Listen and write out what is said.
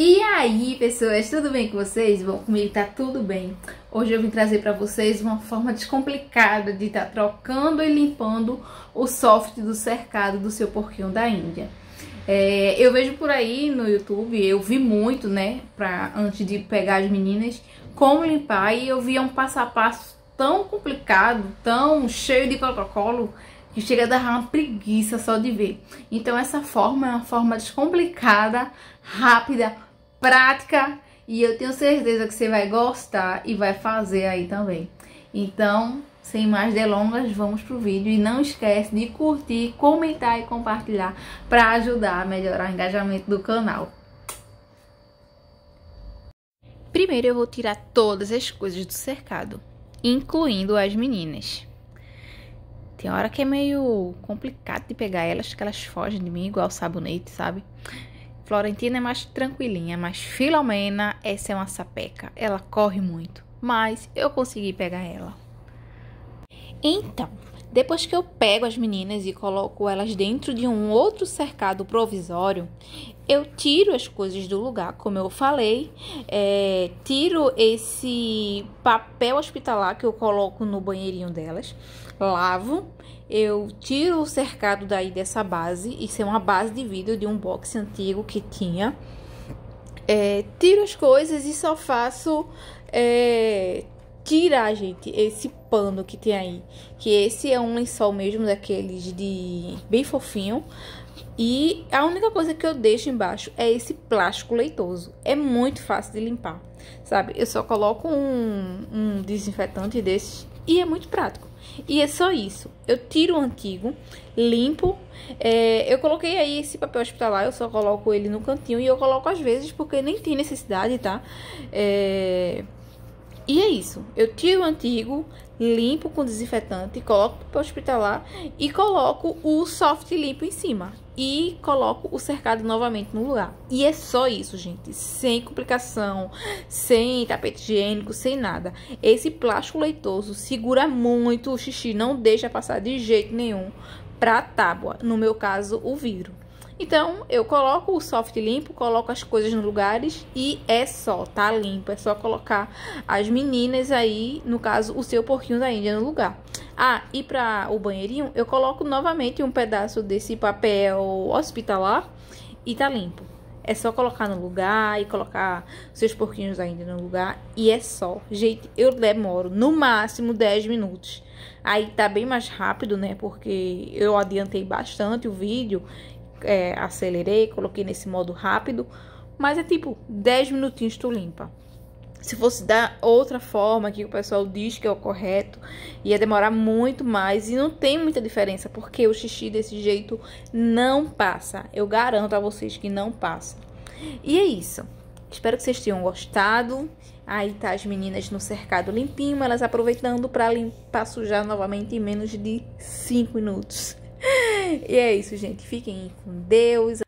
E aí, pessoas, tudo bem com vocês? Bom, comigo tá tudo bem. Hoje eu vim trazer para vocês uma forma descomplicada de estar tá trocando e limpando o soft do cercado do seu porquinho da Índia. É, eu vejo por aí no YouTube, eu vi muito, né, pra, antes de pegar as meninas, como limpar e eu via um passo a passo tão complicado, tão cheio de protocolo, que chega a dar uma preguiça só de ver. Então essa forma é uma forma descomplicada, rápida, prática e eu tenho certeza que você vai gostar e vai fazer aí também. Então, sem mais delongas, vamos pro vídeo e não esquece de curtir, comentar e compartilhar para ajudar a melhorar o engajamento do canal. Primeiro eu vou tirar todas as coisas do cercado, incluindo as meninas. Tem hora que é meio complicado de pegar elas, que elas fogem de mim igual sabonete, sabe? Florentina é mais tranquilinha, mas Filomena, essa é uma sapeca. Ela corre muito, mas eu consegui pegar ela. Então, depois que eu pego as meninas e coloco elas dentro de um outro cercado provisório, eu tiro as coisas do lugar, como eu falei, é, tiro esse papel hospitalar que eu coloco no banheirinho delas, lavo, eu tiro o cercado daí dessa base, isso é uma base de vidro de um box antigo que tinha, é, tiro as coisas e só faço é, tirar, gente, esse pano que tem aí. Que esse é um lençol mesmo daqueles de bem fofinho. E a única coisa que eu deixo embaixo é esse plástico leitoso. É muito fácil de limpar, sabe? Eu só coloco um, um desinfetante desse e é muito prático. E é só isso. Eu tiro o antigo, limpo. É, eu coloquei aí esse papel hospitalar, eu só coloco ele no cantinho e eu coloco às vezes porque nem tem necessidade, tá? É, e é isso. Eu tiro o antigo, limpo com desinfetante, coloco para hospitalar e coloco o soft limpo em cima. E coloco o cercado novamente no lugar. E é só isso, gente. Sem complicação, sem tapete higiênico, sem nada. Esse plástico leitoso segura muito o xixi, não deixa passar de jeito nenhum para a tábua. No meu caso, o vidro. Então, eu coloco o soft limpo, coloco as coisas no lugares e é só, tá limpo. É só colocar as meninas aí, no caso, o seu porquinho da Índia no lugar. Ah, e para o banheirinho, eu coloco novamente um pedaço desse papel hospitalar e tá limpo. É só colocar no lugar e colocar seus porquinhos ainda no lugar. E é só. Gente, eu demoro no máximo 10 minutos. Aí tá bem mais rápido, né? Porque eu adiantei bastante o vídeo é, acelerei, coloquei nesse modo rápido, mas é tipo 10 minutinhos tu limpa. Se fosse da outra forma que o pessoal diz que é o correto, ia demorar muito mais e não tem muita diferença, porque o xixi desse jeito não passa. Eu garanto a vocês que não passa. E é isso. Espero que vocês tenham gostado. Aí tá as meninas no cercado limpinho, elas aproveitando para limpar sujar novamente em menos de 5 minutos. E é isso, gente. Fiquem com Deus.